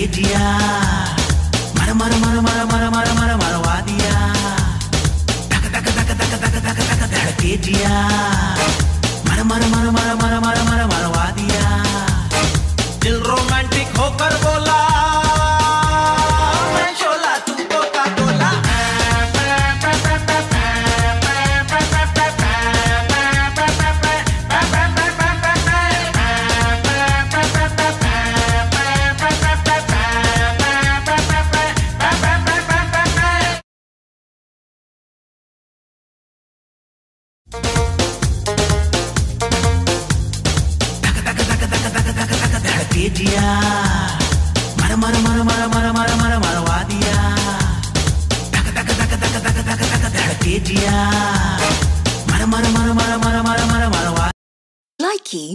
రేజియా మర మర మర మర మర మర మర మర వాదియా తక తక తక తక తక తక తక తడ తేజియా మర మర మర మర మర கேஜியா மர மர மர மர மர மர மர மரவாதியா தக தக தக தக தக தக தக தக கேஜியா மர மர மர மர மர மர மர மரவா Likey